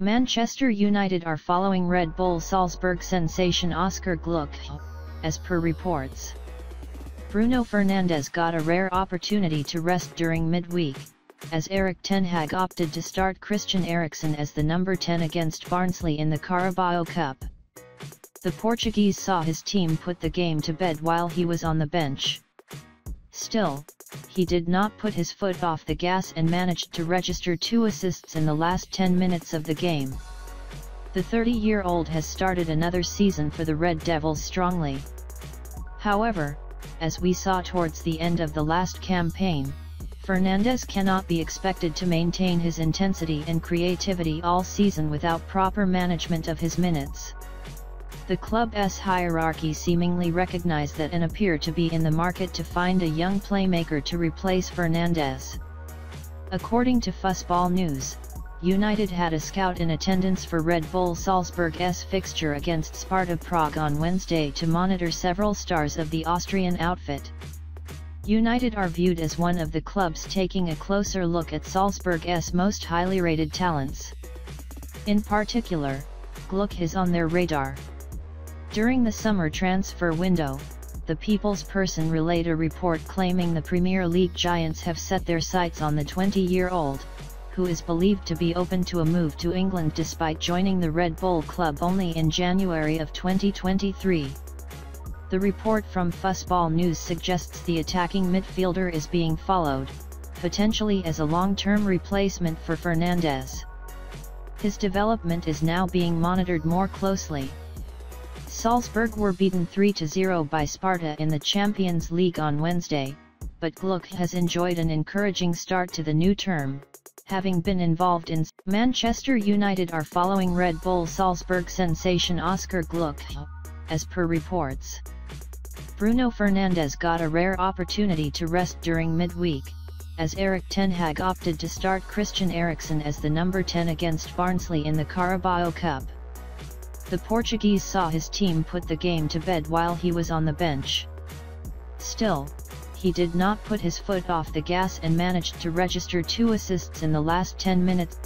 Manchester United are following Red Bull Salzburg sensation Oscar Gloukh, as per reports. Bruno Fernandes got a rare opportunity to rest during midweek, as Erik Ten Hag opted to start Christian Eriksen as the number 10 against Barnsley in the Carabao Cup. The Portuguese saw his team put the game to bed while he was on the bench. Still, he did not put his foot off the gas and managed to register two assists in the last 10 minutes of the game. The 30-year-old has started another season for the Red Devils strongly. However, as we saw towards the end of the last campaign, Fernandes cannot be expected to maintain his intensity and creativity all season without proper management of his minutes. The club's hierarchy seemingly recognize that and appear to be in the market to find a young playmaker to replace Fernandes. According to Fussball News, United had a scout in attendance for Red Bull Salzburg's fixture against Sparta Prague on Wednesday to monitor several stars of the Austrian outfit. United are viewed as one of the clubs taking a closer look at Salzburg's most highly rated talents. In particular, Gloukh is on their radar. During the summer transfer window, the People's Person relayed a report claiming the Premier League giants have set their sights on the 20-year-old, who is believed to be open to a move to England despite joining the Red Bull club only in January of 2023. The report from Fussball News suggests the attacking midfielder is being followed, potentially as a long-term replacement for Fernandes. His development is now being monitored more closely. Salzburg were beaten 3-0 by Sparta in the Champions League on Wednesday, but Gloukh has enjoyed an encouraging start to the new term, having been involved in Manchester United are following Red Bull Salzburg sensation Oscar Gloukh, as per reports. Bruno Fernandes got a rare opportunity to rest during midweek, as Erik Ten Hag opted to start Christian Eriksen as the number 10 against Barnsley in the Carabao Cup the Portuguese saw his team put the game to bed while he was on the bench. Still, he did not put his foot off the gas and managed to register two assists in the last 10 minutes.